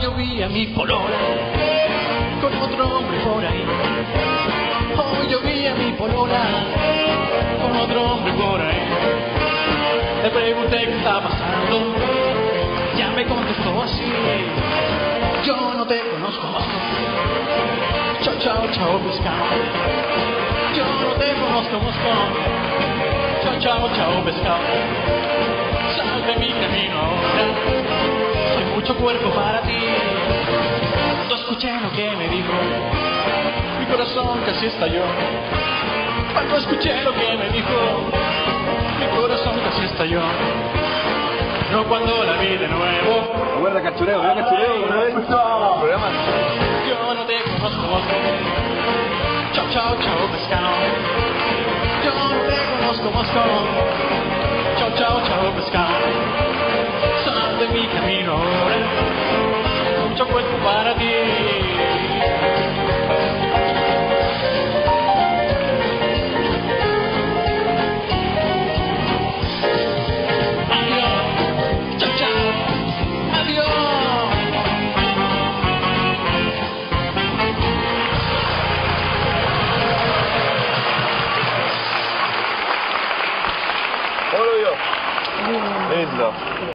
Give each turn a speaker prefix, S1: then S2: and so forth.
S1: Yo vi a mi polola con otro hombre por ahí. Hoy yo a mi polola con otro hombre por ahí. Le pregunté qué está pasando, ya me contestó así. Yo no te conozco. Chao, chao, chao, pescado. Yo no te conozco más. Chao, chao, chao, pescado. Mucho cuerpo para ti. No escuché lo que me dijo. Mi corazón casi estalló. Cuando escuché lo que me dijo, mi corazón casi estalló. No cuando la vi de nuevo.
S2: Guarda cachureo, guarda cachureo, una vez. Programa.
S1: Yo no te conozco otro. Chao, chao, chao, pescado. Yo no te conozco mosco. Chao, chao, chao, pescado. hecho cuento para ti. Adiós, chao, chao, adiós. Lindo.